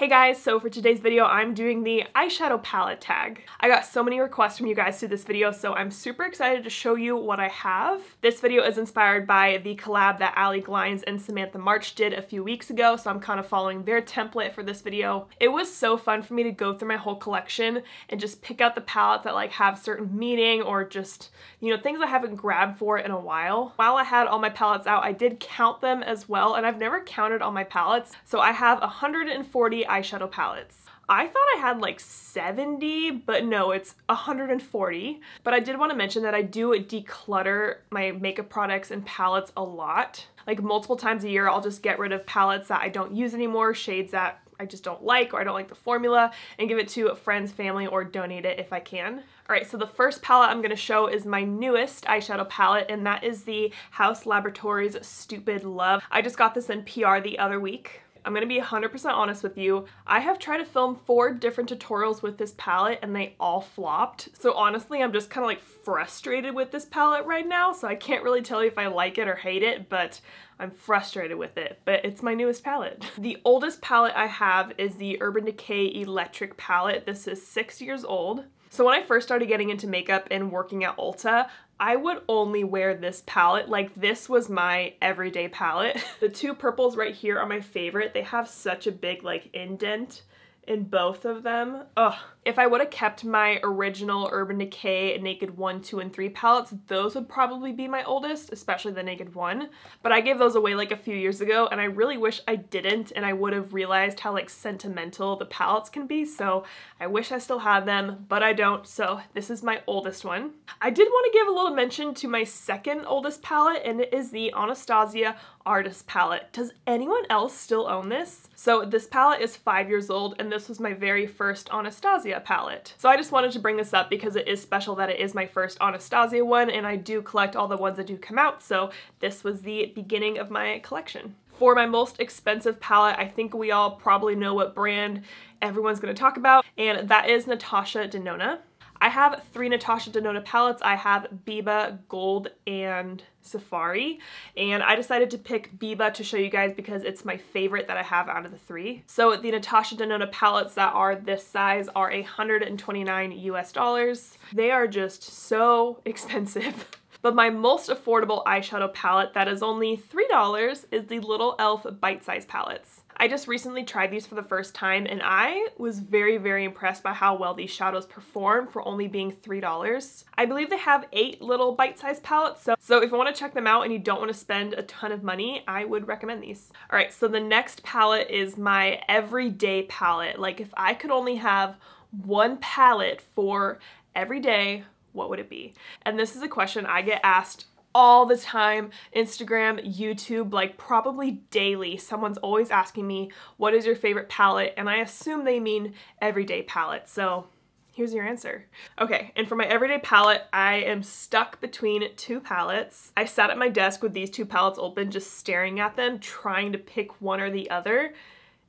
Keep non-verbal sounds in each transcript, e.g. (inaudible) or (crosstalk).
Hey guys, so for today's video, I'm doing the eyeshadow palette tag. I got so many requests from you guys to this video, so I'm super excited to show you what I have. This video is inspired by the collab that Allie Glines and Samantha March did a few weeks ago, so I'm kind of following their template for this video. It was so fun for me to go through my whole collection and just pick out the palettes that like have certain meaning or just, you know, things I haven't grabbed for in a while. While I had all my palettes out, I did count them as well, and I've never counted all my palettes, so I have 140 eyeshadow palettes. I thought I had like 70, but no, it's 140. But I did want to mention that I do declutter my makeup products and palettes a lot. Like multiple times a year, I'll just get rid of palettes that I don't use anymore, shades that I just don't like or I don't like the formula and give it to friends, family, or donate it if I can. All right, so the first palette I'm gonna show is my newest eyeshadow palette and that is the Haus Laboratories Stupid Love. I just got this in PR the other week. I'm gonna be 100% honest with you. I have tried to film four different tutorials with this palette and they all flopped. So honestly, I'm just kind of like frustrated with this palette right now. So I can't really tell you if I like it or hate it, but I'm frustrated with it, but it's my newest palette. (laughs) The oldest palette I have is the Urban Decay Electric palette. This is six years old. So when I first started getting into makeup and working at Ulta, I would only wear this palette. Like this was my everyday palette. (laughs) the two purples right here are my favorite. They have such a big like indent in both of them. Ugh. If I would have kept my original Urban Decay Naked 1, 2, and 3 palettes, those would probably be my oldest, especially the Naked 1. But I gave those away like a few years ago, and I really wish I didn't, and I would have realized how like sentimental the palettes can be, so I wish I still had them, but I don't, so this is my oldest one. I did want to give a little mention to my second oldest palette, and it is the Anastasia Artist Palette. Does anyone else still own this? So this palette is five years old, and this was my very first Anastasia palette. So I just wanted to bring this up because it is special that it is my first Anastasia one, and I do collect all the ones that do come out, so this was the beginning of my collection. For my most expensive palette, I think we all probably know what brand everyone's going to talk about, and that is Natasha Denona. I have three Natasha Denona palettes. I have Biba, Gold, and Safari. And I decided to pick Biba to show you guys because it's my favorite that I have out of the three. So the Natasha Denona palettes that are this size are 129 US dollars. They are just so (laughs) expensive. But my most affordable eyeshadow palette that is only $3 is the Little e.l.f. Bite Size Palettes. I just recently tried these for the first time and I was very, very impressed by how well these shadows perform for only being $3. I believe they have eight little bite-sized palettes, so, so if you want to check them out and you don't want to spend a ton of money, I would recommend these. All right, so the next palette is my everyday palette. Like if I could only have one palette for every day, what would it be? And this is a question I get asked all the time Instagram, YouTube, like probably daily. Someone's always asking me, what is your favorite palette? And I assume they mean everyday palette. So here's your answer. Okay, and for my everyday palette, I am stuck between two palettes. I sat at my desk with these two palettes open, just staring at them, trying to pick one or the other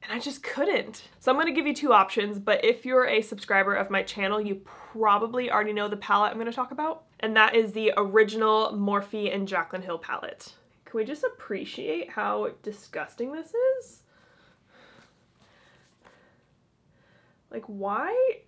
and I just couldn't. So I'm gonna give you two options, but if you're a subscriber of my channel, you probably already know the palette I'm gonna talk about, and that is the original Morphe and Jaclyn Hill palette. Can we just appreciate how disgusting this is? Like, why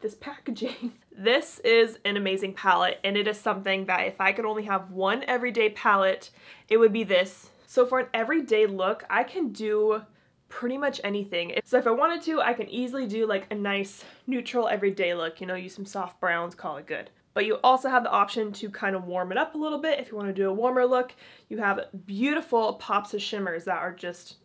this packaging? (laughs) This is an amazing palette, and it is something that if I could only have one everyday palette, it would be this. So for an everyday look, I can do pretty much anything. So if I wanted to, I can easily do like a nice neutral everyday look, you know, use some soft browns, call it good. But you also have the option to kind of warm it up a little bit if you want to do a warmer look. You have beautiful pops of shimmers that are just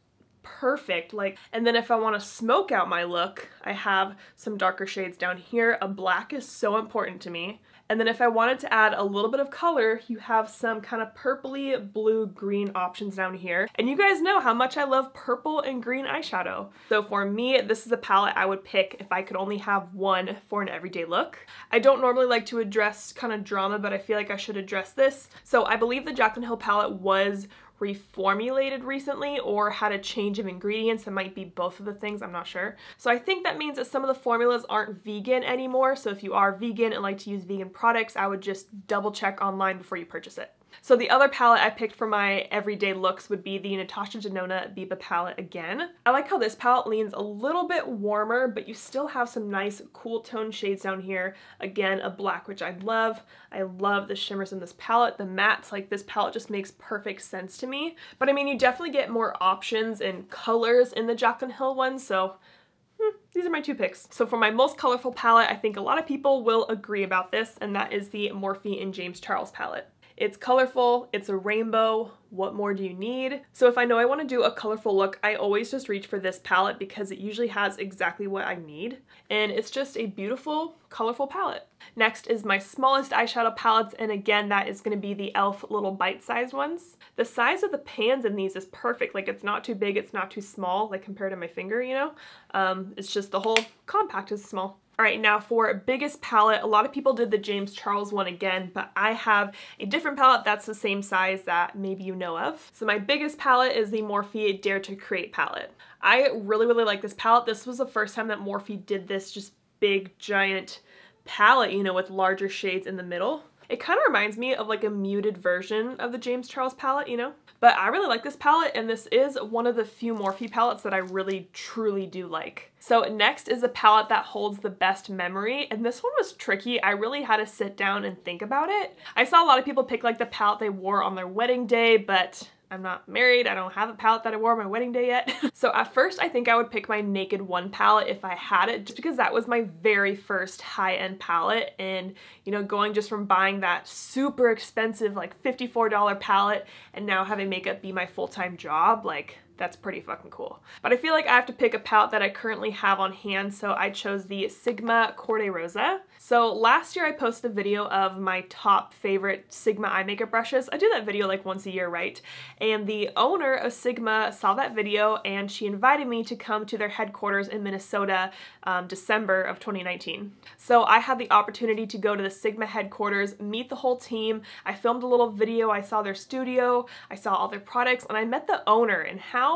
perfect like and then if I want to smoke out my look I have some darker shades down here a black is so important to me and then if I wanted to add a little bit of color, you have some kind of purpley blue green options down here. And you guys know how much I love purple and green eyeshadow. So for me, this is a palette I would pick if I could only have one for an everyday look. I don't normally like to address kind of drama, but I feel like I should address this. So I believe the Jaclyn Hill palette was reformulated recently or had a change of ingredients. It might be both of the things, I'm not sure. So I think that means that some of the formulas aren't vegan anymore. So if you are vegan and like to use vegan products, I would just double check online before you purchase it. So the other palette I picked for my everyday looks would be the Natasha Denona Biba palette again. I like how this palette leans a little bit warmer, but you still have some nice cool tone shades down here. Again, a black, which I love. I love the shimmers in this palette. The mattes, like this palette just makes perfect sense to me. But I mean, you definitely get more options and colors in the Jaclyn Hill one, so hmm, these are my two picks. So for my most colorful palette, I think a lot of people will agree about this, and that is the Morphe and James Charles palette. It's colorful, it's a rainbow, what more do you need? So if I know I want to do a colorful look, I always just reach for this palette because it usually has exactly what I need. And it's just a beautiful, colorful palette. Next is my smallest eyeshadow palettes, and again, that is going to be the e.l.f. little bite-sized ones. The size of the pans in these is perfect. Like, it's not too big, it's not too small, like compared to my finger, you know? Um, it's just the whole compact is small. All right, now for biggest palette, a lot of people did the James Charles one again, but I have a different palette that's the same size that maybe you know of. So my biggest palette is the Morphe Dare to Create palette. I really, really like this palette. This was the first time that Morphe did this just big, giant palette, you know, with larger shades in the middle. It kind of reminds me of like a muted version of the James Charles palette, you know? But I really like this palette and this is one of the few Morphe palettes that I really truly do like. So next is a palette that holds the best memory and this one was tricky. I really had to sit down and think about it. I saw a lot of people pick like the palette they wore on their wedding day but I'm not married, I don't have a palette that I wore on my wedding day yet. (laughs) so at first I think I would pick my Naked One palette if I had it, just because that was my very first high-end palette and you know, going just from buying that super expensive like $54 palette and now having makeup be my full-time job, like that's pretty fucking cool. But I feel like I have to pick a palette that I currently have on hand, so I chose the Sigma Cor-de-Rosa. So last year I posted a video of my top favorite Sigma eye makeup brushes. I do that video like once a year, right? And the owner of Sigma saw that video and she invited me to come to their headquarters in Minnesota um, December of 2019. So I had the opportunity to go to the Sigma headquarters, meet the whole team. I filmed a little video, I saw their studio, I saw all their products, and I met the owner and how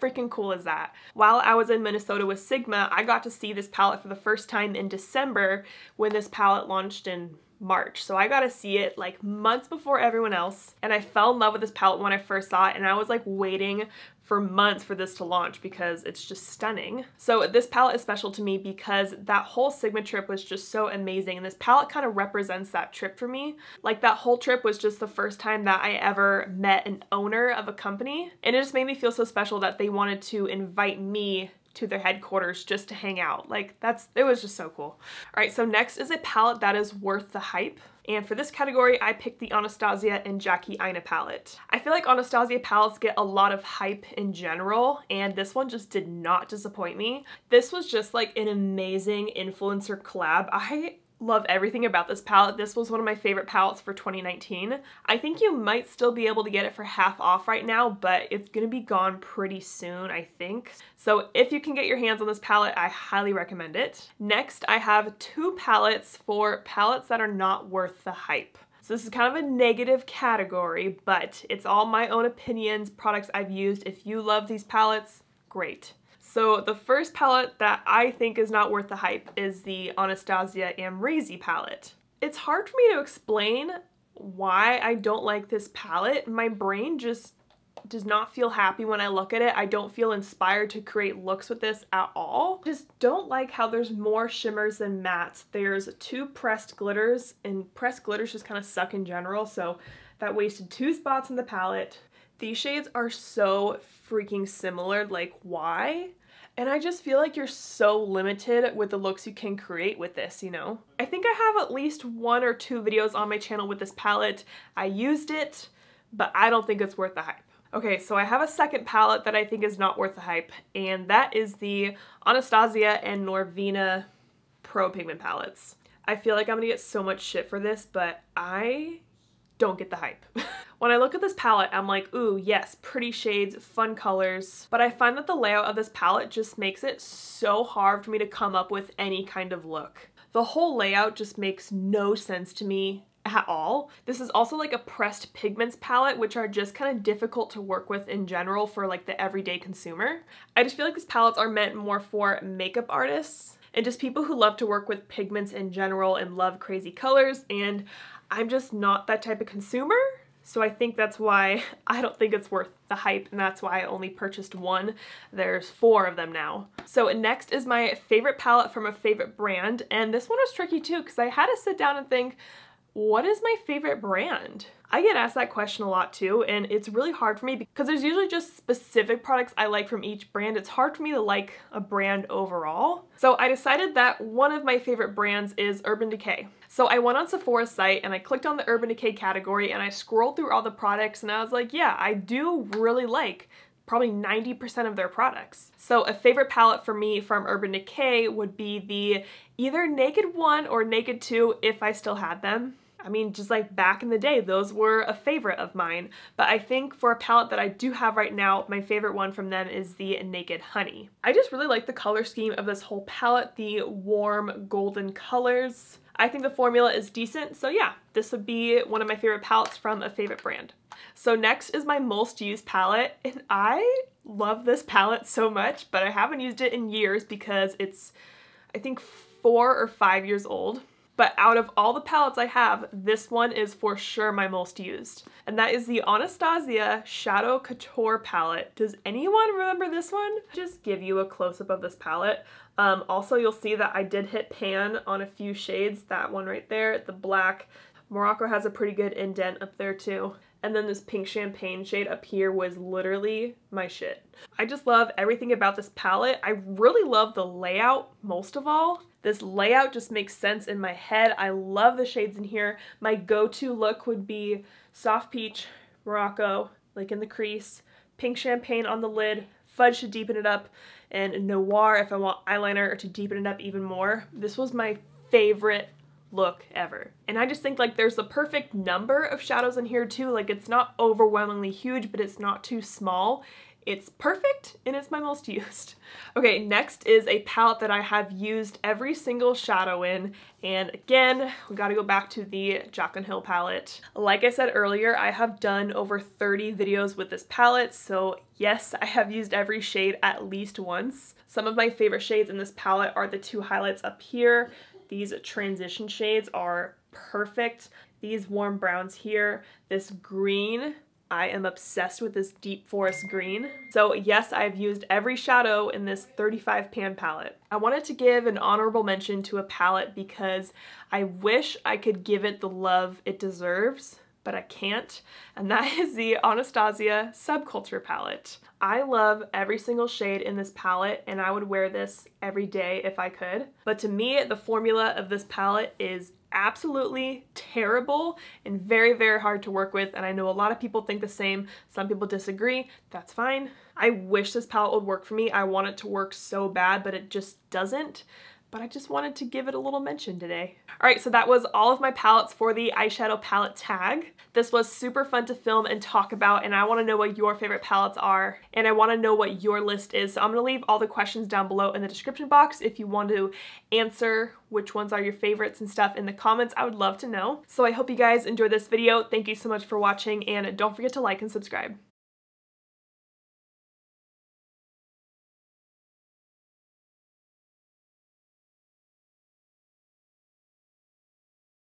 freaking cool is that? While I was in Minnesota with Sigma, I got to see this palette for the first time in December when this palette launched in March. So I got to see it like months before everyone else. And I fell in love with this palette when I first saw it and I was like waiting for months for this to launch because it's just stunning. So this palette is special to me because that whole Sigma trip was just so amazing and this palette kind of represents that trip for me. Like that whole trip was just the first time that I ever met an owner of a company and it just made me feel so special that they wanted to invite me to their headquarters just to hang out. Like that's, it was just so cool. All right, so next is a palette that is worth the hype. And for this category, I picked the Anastasia and Jackie Aina palette. I feel like Anastasia palettes get a lot of hype in general, and this one just did not disappoint me. This was just like an amazing influencer collab. I love everything about this palette. This was one of my favorite palettes for 2019. I think you might still be able to get it for half off right now, but it's gonna be gone pretty soon, I think. So if you can get your hands on this palette, I highly recommend it. Next, I have two palettes for palettes that are not worth the hype. So this is kind of a negative category, but it's all my own opinions, products I've used. If you love these palettes, great. So the first palette that I think is not worth the hype is the Anastasia Amrezy palette. It's hard for me to explain why I don't like this palette. My brain just does not feel happy when I look at it. I don't feel inspired to create looks with this at all. Just don't like how there's more shimmers than mattes. There's two pressed glitters and pressed glitters just kind of suck in general. So that wasted two spots in the palette. These shades are so freaking similar. Like why? And I just feel like you're so limited with the looks you can create with this, you know? I think I have at least one or two videos on my channel with this palette. I used it, but I don't think it's worth the hype. Okay, so I have a second palette that I think is not worth the hype, and that is the Anastasia and Norvina Pro Pigment palettes. I feel like I'm gonna get so much shit for this, but I don't get the hype. (laughs) when I look at this palette, I'm like, ooh, yes, pretty shades, fun colors, but I find that the layout of this palette just makes it so hard for me to come up with any kind of look. The whole layout just makes no sense to me at all. This is also like a pressed pigments palette, which are just kind of difficult to work with in general for like the everyday consumer. I just feel like these palettes are meant more for makeup artists and just people who love to work with pigments in general and love crazy colors and I'm just not that type of consumer. So I think that's why (laughs) I don't think it's worth the hype and that's why I only purchased one. There's four of them now. So next is my favorite palette from a favorite brand and this one was tricky too because I had to sit down and think, what is my favorite brand? I get asked that question a lot too, and it's really hard for me because there's usually just specific products I like from each brand. It's hard for me to like a brand overall. So I decided that one of my favorite brands is Urban Decay. So I went on Sephora's site and I clicked on the Urban Decay category and I scrolled through all the products and I was like, yeah, I do really like probably 90% of their products. So a favorite palette for me from Urban Decay would be the either Naked 1 or Naked 2 if I still had them. I mean, just like back in the day, those were a favorite of mine. But I think for a palette that I do have right now, my favorite one from them is the Naked Honey. I just really like the color scheme of this whole palette, the warm golden colors. I think the formula is decent, so yeah, this would be one of my favorite palettes from a favorite brand. So next is my most used palette, and I love this palette so much, but I haven't used it in years because it's, I think, four or five years old. But out of all the palettes I have, this one is for sure my most used. And that is the Anastasia Shadow Couture palette. Does anyone remember this one? Just give you a close-up of this palette. Um, also, you'll see that I did hit pan on a few shades. That one right there, the black. Morocco has a pretty good indent up there too. And then this pink champagne shade up here was literally my shit. I just love everything about this palette. I really love the layout most of all. This layout just makes sense in my head. I love the shades in here. My go-to look would be soft peach, Morocco, like in the crease, pink champagne on the lid, fudge to deepen it up, and noir if I want eyeliner to deepen it up even more. This was my favorite look ever. And I just think like there's the perfect number of shadows in here too. Like it's not overwhelmingly huge, but it's not too small. It's perfect and it's my most (laughs) used. Okay, next is a palette that I have used every single shadow in. And again, we gotta go back to the Jaclyn Hill palette. Like I said earlier, I have done over 30 videos with this palette, so yes, I have used every shade at least once. Some of my favorite shades in this palette are the two highlights up here. These transition shades are perfect. These warm browns here, this green I am obsessed with this deep forest green. So yes, I've used every shadow in this 35 pan palette. I wanted to give an honorable mention to a palette because I wish I could give it the love it deserves but I can't, and that (laughs) is the Anastasia Subculture palette. I love every single shade in this palette, and I would wear this every day if I could. But to me, the formula of this palette is absolutely terrible and very, very hard to work with. And I know a lot of people think the same. Some people disagree. That's fine. I wish this palette would work for me. I want it to work so bad, but it just doesn't but I just wanted to give it a little mention today. Alright, so that was all of my palettes for the eyeshadow palette tag. This was super fun to film and talk about, and I want to know what your favorite palettes are, and I want to know what your list is. So I'm to leave all the questions down below in the description box if you want to answer which ones are your favorites and stuff in the comments. I would love to know. So I hope you guys enjoyed this video. Thank you so much for watching, and don't forget to like and subscribe.